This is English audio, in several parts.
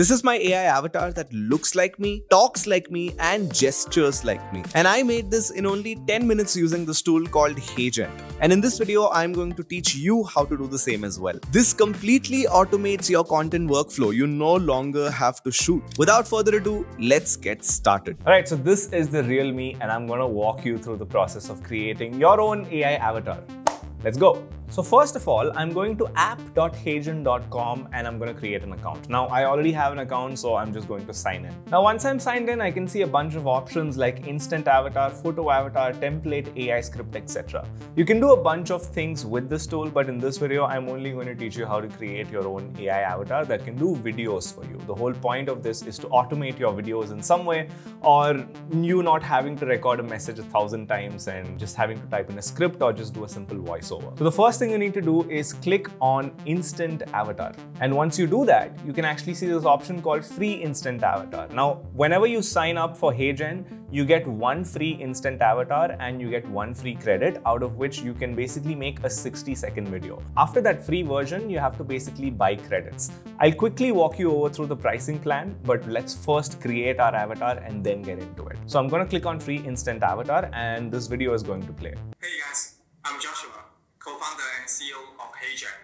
This is my AI avatar that looks like me, talks like me, and gestures like me. And I made this in only 10 minutes using this tool called HeyGen. And in this video, I'm going to teach you how to do the same as well. This completely automates your content workflow. You no longer have to shoot. Without further ado, let's get started. Alright, so this is the real me and I'm gonna walk you through the process of creating your own AI avatar. Let's go. So first of all, I'm going to app.heygen.com and I'm going to create an account. Now I already have an account, so I'm just going to sign in. Now once I'm signed in, I can see a bunch of options like instant avatar, photo avatar, template, AI script, etc. You can do a bunch of things with this tool, but in this video, I'm only going to teach you how to create your own AI avatar that can do videos for you. The whole point of this is to automate your videos in some way or you not having to record a message a thousand times and just having to type in a script or just do a simple voiceover. So the first thing you need to do is click on Instant Avatar. And once you do that, you can actually see this option called Free Instant Avatar. Now, whenever you sign up for HeyGen, you get one free instant avatar and you get one free credit out of which you can basically make a 60 second video. After that free version, you have to basically buy credits. I'll quickly walk you over through the pricing plan, but let's first create our avatar and then get into it. So I'm going to click on free instant avatar and this video is going to play. Hey guys, I'm Joshua CEO of HeyGen.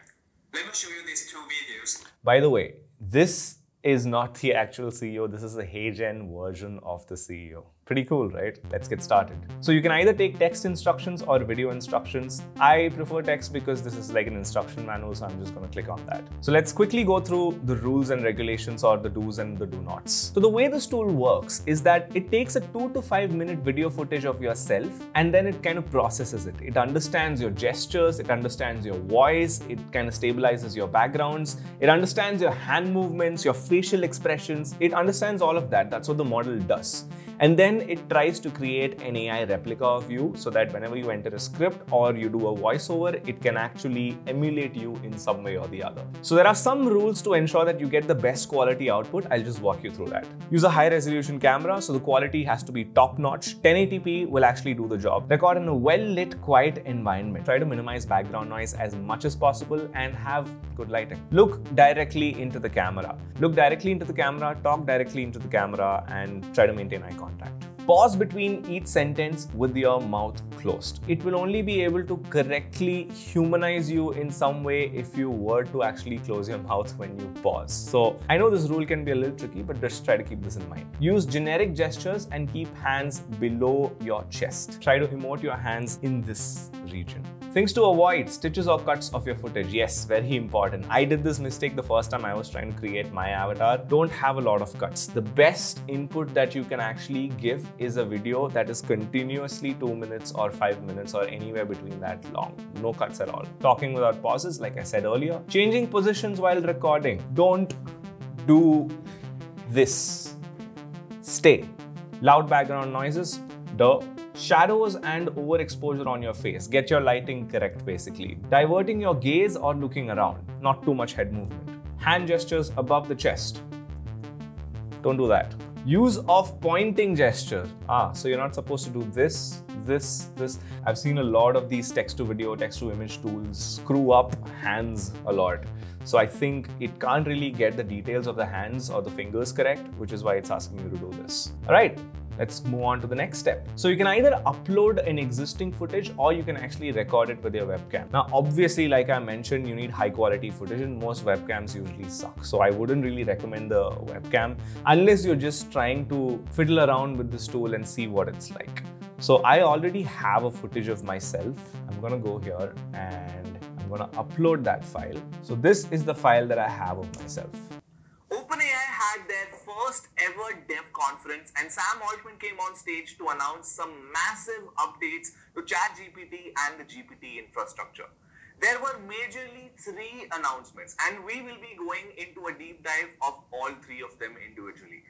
Let me show you these two videos. By the way, this is not the actual CEO. This is the HeyGen version of the CEO. Pretty cool, right? Let's get mm-hmm. started. So you can either take text instructions or video instructions. I prefer text because this is like an instruction manual, so I'm just gonna click on that. So let's quickly go through the rules and regulations or the do's and the do nots. So the way this tool works is that it takes a two to five minute video footage of yourself and then it kind of processes it. It understands your gestures, it understands your voice, it kind of stabilizes your backgrounds, it understands your hand movements, your facial expressions, it understands all of that. That's what the model does. And then it tries to create an AI replica of you so that whenever you enter a script or you do a voiceover, it can actually emulate you in some way or the other. So there are some rules to ensure that you get the best quality output. I'll just walk you through that. Use a high resolution camera, so the quality has to be top notch. 1080p will actually do the job. Record in a well lit, quiet environment. Try to minimize background noise as much as possible and have good lighting. Look directly into the camera. Look directly into the camera, talk directly into the camera, and try to maintain eye contact contact. Pause between each sentence with your mouth closed. It will only be able to correctly humanize you in some way if you were to actually close your mouth when you pause. So I know this rule can be a little tricky, but just try to keep this in mind. Use generic gestures and keep hands below your chest. Try to emote your hands in this region. Things to avoid, stitches or cuts of your footage. Yes, very important. I did this mistake the first time I was trying to create my avatar. Don't have a lot of cuts. The best input that you can actually give is a video that is continuously two minutes or five minutes or anywhere between that long. No cuts at all. Talking without pauses, like I said earlier. Changing positions while recording. Don't do this. Stay. Loud background noises. Duh Shadows and overexposure on your face. Get your lighting correct basically. Diverting your gaze or looking around. Not too much head movement. Hand gestures above the chest. Don't do that. Use of pointing gesture. Ah, so you're not supposed to do this, this, this. I've seen a lot of these text to video, text to image tools screw up hands a lot. So I think it can't really get the details of the hands or the fingers correct, which is why it's asking you to do this. All right, Let's move on to the next step. So you can either upload an existing footage or you can actually record it with your webcam. Now, obviously, like I mentioned, you need high quality footage and most webcams usually suck. So I wouldn't really recommend the webcam unless you're just trying to fiddle around with this tool and see what it's like. So I already have a footage of myself. I'm gonna go here and I'm gonna upload that file. So this is the file that I have of myself first ever dev conference and Sam Altman came on stage to announce some massive updates to ChatGPT and the GPT infrastructure. There were majorly three announcements and we will be going into a deep dive of all three of them individually.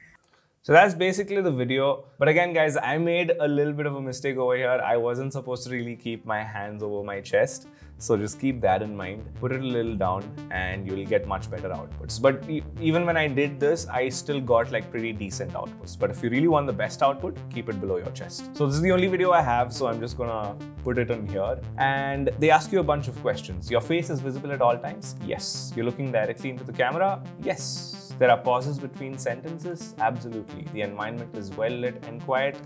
So that's basically the video. But again, guys, I made a little bit of a mistake over here. I wasn't supposed to really keep my hands over my chest. So just keep that in mind. Put it a little down and you'll get much better outputs. But even when I did this, I still got like pretty decent outputs. But if you really want the best output, keep it below your chest. So this is the only video I have. So I'm just gonna put it in here. And they ask you a bunch of questions. Your face is visible at all times? Yes. You're looking directly into the camera? Yes Mm-hmm. There are pauses between sentences? Absolutely. The environment is well lit and quiet?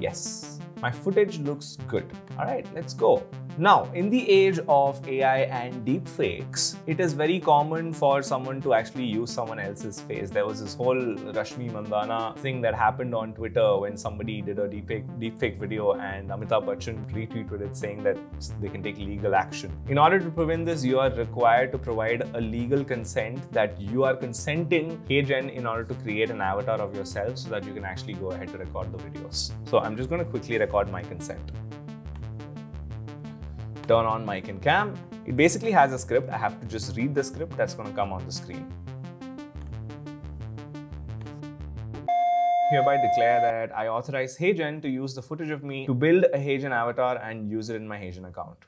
Yes. My footage looks good. All right, let's go. Now, in the age of AI and deepfakes, it is very common for someone to actually use someone else's face. There was this whole Rashmika Mandanna thing that happened on Twitter when somebody did a deepfake, deepfake video and Amitabh Bachchan retweeted it saying that they can take legal action. In order to prevent this, you are required to provide a legal consent that you are consenting HeyGen in order to create an avatar of yourself so that you can actually go ahead to record the videos. So I'm just going to quickly record my consent turn on mic and cam. It basically has a script. I have to just read the script that's going to come on the screen. Hereby declare that I authorize HeyGen to use the footage of me to build a HeyGen avatar and use it in my HeyGen account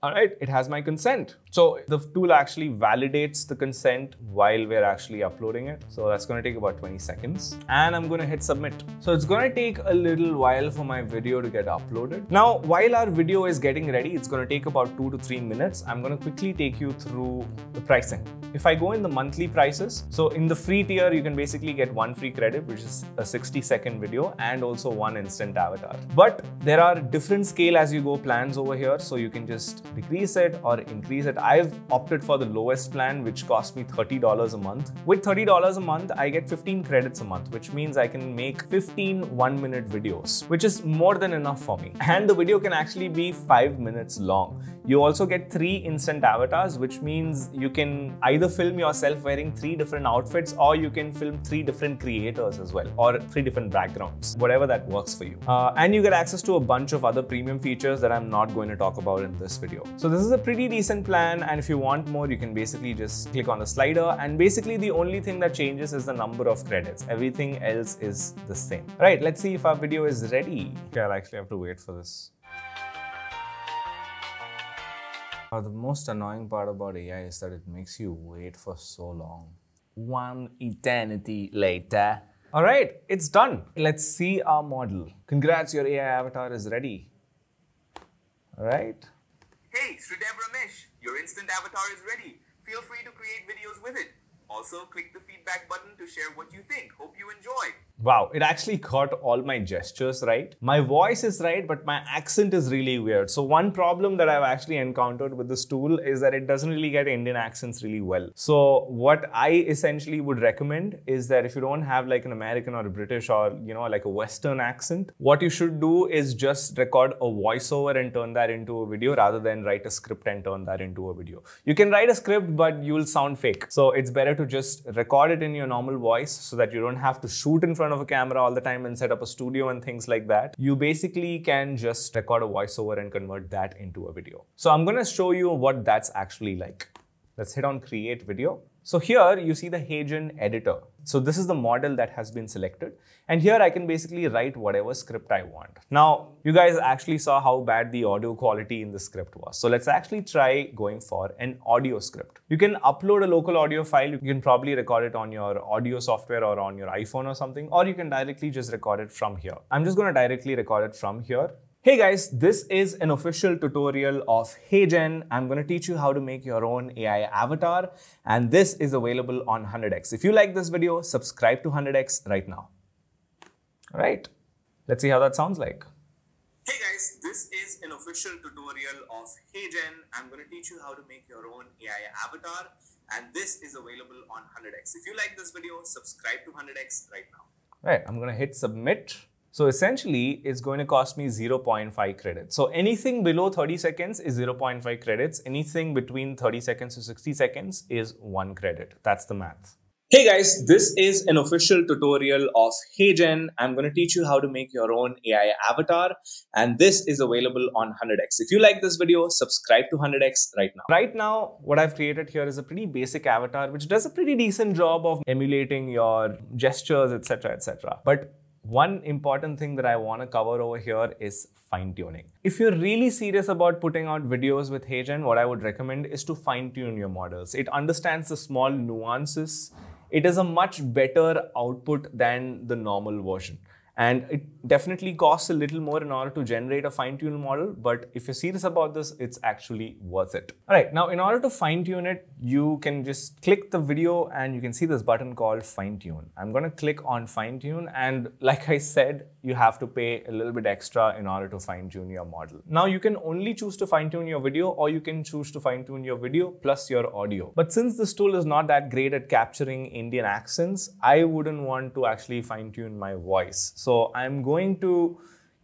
all right, it has my consent. So the tool actually validates the consent while we're actually uploading it. So that's going to take about 20 seconds and I'm going to hit submit. So it's going to take a little while for my video to get uploaded. Now, while our video is getting ready, it's going to take about two to three minutes. I'm going to quickly take you through the pricing. If I go in the monthly prices, so in the free tier, you can basically get one free credit, which is a 60 second video and also one instant avatar. But there are different scale as you go plans over here. So you can just decrease it or increase it. I've opted for the lowest plan, which cost me $30 a month. With $30 a month, I get 15 credits a month, which means I can make 15 one minute videos, which is more than enough for me. And the video can actually be five minutes long. You also get three instant avatars, which means you can either film yourself wearing three different outfits or you can film three different creators as well or three different backgrounds, whatever that works for you. Uh, and you get access to a bunch of other premium features that I'm not going to talk about in this video. So this is a pretty decent plan and if you want more, you can basically just click on the slider and basically the only thing that changes is the number of credits. Everything else is the same. Right, let's see if our video is ready. Okay, I'll actually have to wait for this. Uh, the most annoying part about AI is that it makes you wait for so long. One eternity later. All right, it's done. Let's see our model. Congrats, your AI avatar is ready. All right. Hey, Sridev Ramesh, your instant avatar is ready. Feel free to create videos with it. Also, click the feedback button to share what you think. Hope you enjoy. Wow, it actually caught all my gestures right. My voice is right, but my accent is really weird. So one problem that I've actually encountered with this tool is that it doesn't really get Indian accents really well. So what I essentially would recommend is that if you don't have like an American or a British or, you know, like a Western accent, what you should do is just record a voiceover and turn that into a video rather than write a script and turn that into a video. You can write a script, but you'll sound fake. So it's better to just record it in your normal voice so that you don't have to shoot in front front of a camera all the time and set up a studio and things like that, you basically can just record a voiceover and convert that into a video. So I'm going to show you what that's actually like. Let's hit on create video. So here you see the HeyGen editor. So this is the model that has been selected. And here I can basically write whatever script I want. Now, you guys actually saw how bad the audio quality in the script was. So let's actually try going for an audio script. You can upload a local audio file. You can probably record it on your audio software or on your iPhone or something, or you can directly just record it from here. I'm just going to directly record it from here. Hey guys, this is an official tutorial of HeyGen. I'm going to teach you how to make your own AI avatar and this is available on 100x. If you like this video, subscribe to 100x right now. All right, let's see how that sounds like. Hey guys, this is an official tutorial of HeyGen. I'm going to teach you how to make your own AI avatar and this is available on 100x. If you like this video, subscribe to 100x right now. All right, I'm going to hit submit. So essentially, it's going to cost me 0.5 credits. So anything below 30 seconds is 0.5 credits. Anything between 30 seconds to 60 seconds is one credit. That's the math. Hey guys, this is an official tutorial of HeyGen. I'm going to teach you how to make your own AI avatar and this is available on 100x. If you like this video, subscribe to 100x right now. Right now, what I've created here is a pretty basic avatar which does a pretty decent job of emulating your gestures, etc, etc. But one important thing that I want to cover over here is fine tuning. If you're really serious about putting out videos with HeyGen, what I would recommend is to fine tune your models. It understands the small nuances. It is a much better output than the normal version. And it definitely costs a little more in order to generate a fine tuned model, but if you're serious about this, it's actually worth it. All right, now in order to fine tune it, you can just click the video and you can see this button called fine tune. I'm gonna click on fine tune, and like I said, you have to pay a little bit extra in order to fine tune your model. Now you can only choose to fine tune your video or you can choose to fine tune your video plus your audio. But since this tool is not that great at capturing Indian accents, I wouldn't want to actually fine tune my voice. So I'm going to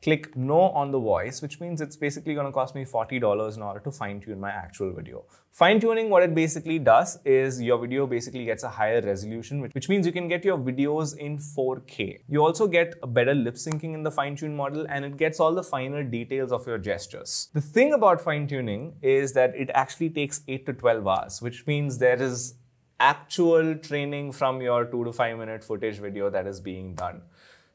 click no on the voice, which means it's basically going to cost me $40 in order to fine tune my actual video. Fine tuning, what it basically does is your video basically gets a higher resolution, which means you can get your videos in 4K. You also get a better lip syncing in the fine tune model and it gets all the finer details of your gestures. The thing about fine tuning is that it actually takes 8 to 12 hours, which means there is actual training from your 2 to 5 minute footage video that is being done.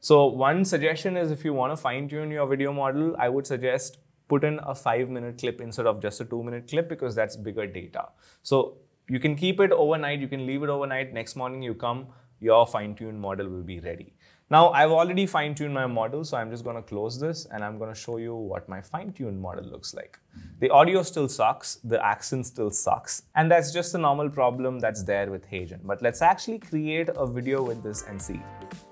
So one suggestion is if you want to fine tune your video model, I would suggest put in a five minute clip instead of just a two minute clip because that's bigger data. So you can keep it overnight, you can leave it overnight. Next morning you come, your fine tuned model will be ready. Now I've already fine tuned my model, so I'm just going to close this and I'm going to show you what my fine tuned model looks like. The audio still sucks, the accent still sucks, and that's just a normal problem that's there with HeyGen. But let's actually create a video with this and see.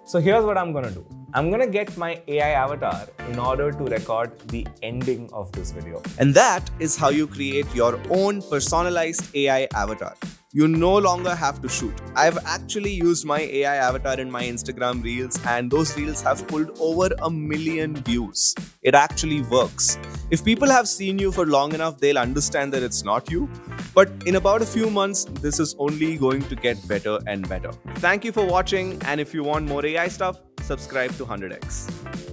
So here's what I'm gonna do. I'm gonna get my AI avatar in order to record the ending of this video. And that is how you create your own personalized AI avatar. You no longer have to shoot. I've actually used my AI avatar in my Instagram reels and those reels have pulled over a million views. It actually works. If people have seen you for long enough, they'll understand that it's not you. But in about a few months, this is only going to get better and better. Thank you for watching and if you want more AI stuff, subscribe to 100x.